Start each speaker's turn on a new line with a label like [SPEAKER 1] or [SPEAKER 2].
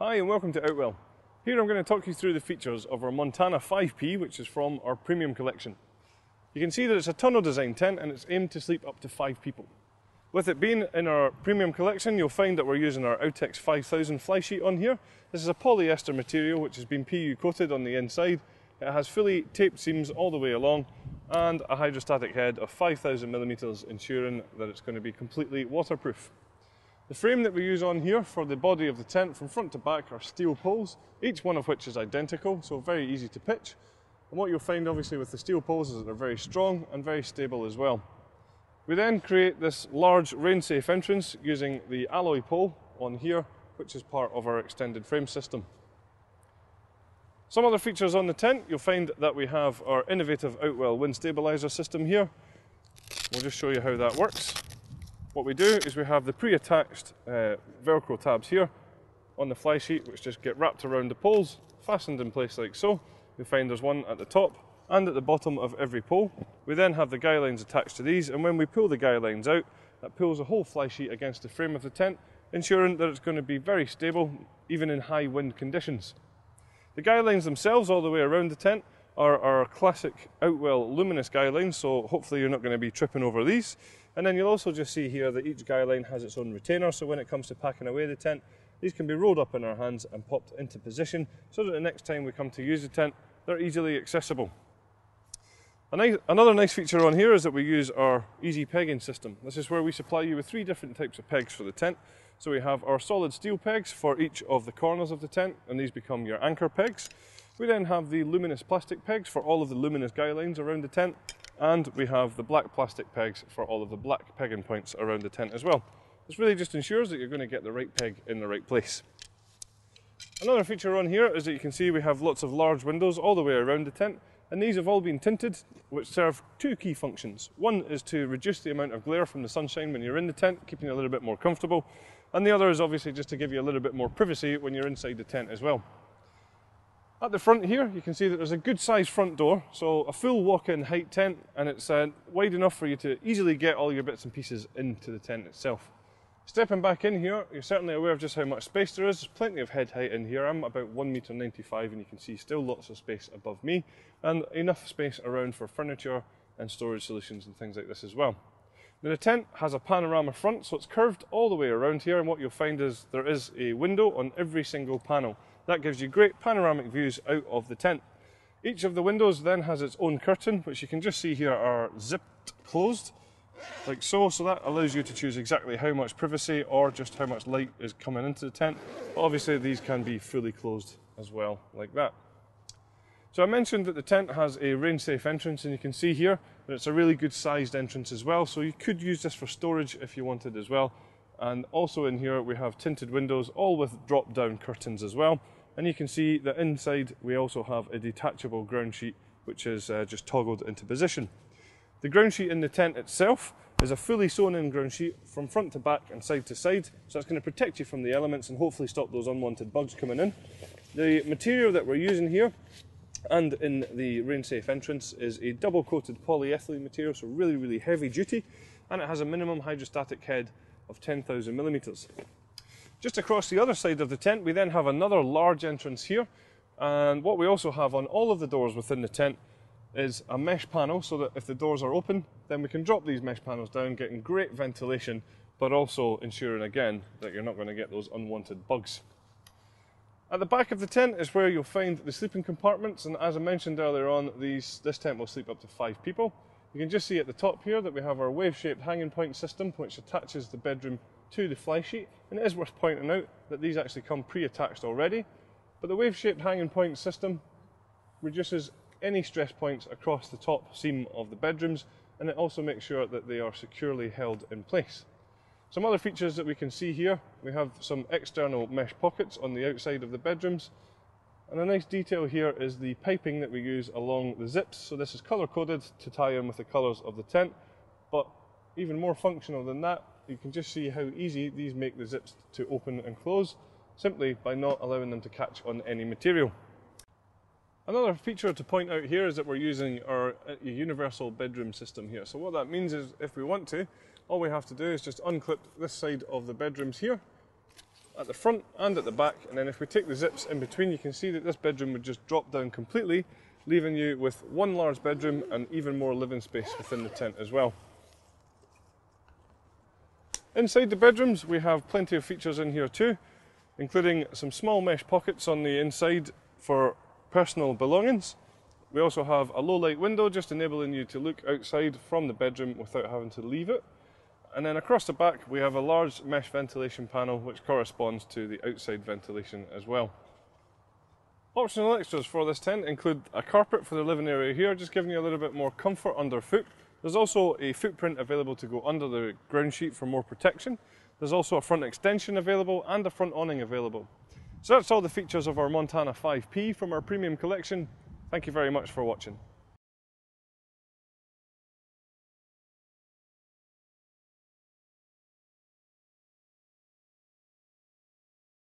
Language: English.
[SPEAKER 1] Hi and welcome to Outwell. Here I'm going to talk you through the features of our Montana 5P which is from our premium collection. You can see that it's a tunnel design tent and it's aimed to sleep up to 5 people. With it being in our premium collection you'll find that we're using our Outex 5000 fly sheet on here. This is a polyester material which has been PU coated on the inside. It has fully taped seams all the way along and a hydrostatic head of 5000 millimeters ensuring that it's going to be completely waterproof. The frame that we use on here for the body of the tent from front to back are steel poles, each one of which is identical, so very easy to pitch. And what you'll find obviously with the steel poles is that they're very strong and very stable as well. We then create this large rain safe entrance using the alloy pole on here, which is part of our extended frame system. Some other features on the tent, you'll find that we have our innovative Outwell wind stabilizer system here. We'll just show you how that works. What we do is we have the pre-attached uh, Velcro tabs here on the fly sheet which just get wrapped around the poles, fastened in place like so. You'll find there's one at the top and at the bottom of every pole. We then have the guy lines attached to these and when we pull the guy lines out, that pulls the whole fly sheet against the frame of the tent, ensuring that it's going to be very stable even in high wind conditions. The guy lines themselves all the way around the tent are our classic Outwell luminous guy lines, so hopefully you're not going to be tripping over these. And then you'll also just see here that each guy line has its own retainer, so when it comes to packing away the tent, these can be rolled up in our hands and popped into position so that the next time we come to use the tent, they're easily accessible. Nice, another nice feature on here is that we use our easy pegging system. This is where we supply you with three different types of pegs for the tent. So we have our solid steel pegs for each of the corners of the tent, and these become your anchor pegs. We then have the luminous plastic pegs for all of the luminous guy lines around the tent, and we have the black plastic pegs for all of the black pegging points around the tent as well. This really just ensures that you're going to get the right peg in the right place. Another feature on here is that you can see we have lots of large windows all the way around the tent and these have all been tinted which serve two key functions. One is to reduce the amount of glare from the sunshine when you're in the tent, keeping you a little bit more comfortable and the other is obviously just to give you a little bit more privacy when you're inside the tent as well. At the front here, you can see that there's a good sized front door, so a full walk-in height tent, and it's uh, wide enough for you to easily get all your bits and pieces into the tent itself. Stepping back in here, you're certainly aware of just how much space there is. There's plenty of head height in here. I'm about 1 metre 95 and you can see still lots of space above me and enough space around for furniture and storage solutions and things like this as well. Now the tent has a panorama front, so it's curved all the way around here, and what you'll find is there is a window on every single panel. That gives you great panoramic views out of the tent. Each of the windows then has its own curtain, which you can just see here are zipped closed, like so. So that allows you to choose exactly how much privacy or just how much light is coming into the tent. But obviously these can be fully closed as well, like that. So I mentioned that the tent has a rain safe entrance and you can see here that it's a really good sized entrance as well. So you could use this for storage if you wanted as well. And also in here we have tinted windows, all with drop down curtains as well. And you can see that inside we also have a detachable ground sheet which is uh, just toggled into position. The ground sheet in the tent itself is a fully sewn in ground sheet from front to back and side to side, so that's going to protect you from the elements and hopefully stop those unwanted bugs coming in. The material that we're using here and in the rain safe entrance is a double coated polyethylene material, so really, really heavy duty, and it has a minimum hydrostatic head of 10,000 millimeters. Just across the other side of the tent, we then have another large entrance here, and what we also have on all of the doors within the tent is a mesh panel so that if the doors are open, then we can drop these mesh panels down, getting great ventilation, but also ensuring again that you're not going to get those unwanted bugs. At the back of the tent is where you'll find the sleeping compartments, and as I mentioned earlier on, these, this tent will sleep up to five people. You can just see at the top here that we have our wave-shaped hanging point system, which attaches the bedroom to the fly sheet, and it is worth pointing out that these actually come pre-attached already, but the wave-shaped hanging point system reduces any stress points across the top seam of the bedrooms, and it also makes sure that they are securely held in place. Some other features that we can see here, we have some external mesh pockets on the outside of the bedrooms. And a nice detail here is the piping that we use along the zips. So this is color coded to tie in with the colors of the tent. But even more functional than that, you can just see how easy these make the zips to open and close simply by not allowing them to catch on any material. Another feature to point out here is that we're using our uh, universal bedroom system here. So what that means is if we want to, all we have to do is just unclip this side of the bedrooms here at the front and at the back. And then if we take the zips in between, you can see that this bedroom would just drop down completely, leaving you with one large bedroom and even more living space within the tent as well. Inside the bedrooms, we have plenty of features in here too, including some small mesh pockets on the inside for personal belongings. We also have a low light window, just enabling you to look outside from the bedroom without having to leave it. And then across the back, we have a large mesh ventilation panel which corresponds to the outside ventilation as well. Optional extras for this tent include a carpet for the living area here, just giving you a little bit more comfort underfoot. There's also a footprint available to go under the ground sheet for more protection. There's also a front extension available and a front awning available. So that's all the features of our Montana 5P from our premium collection. Thank you very much for watching.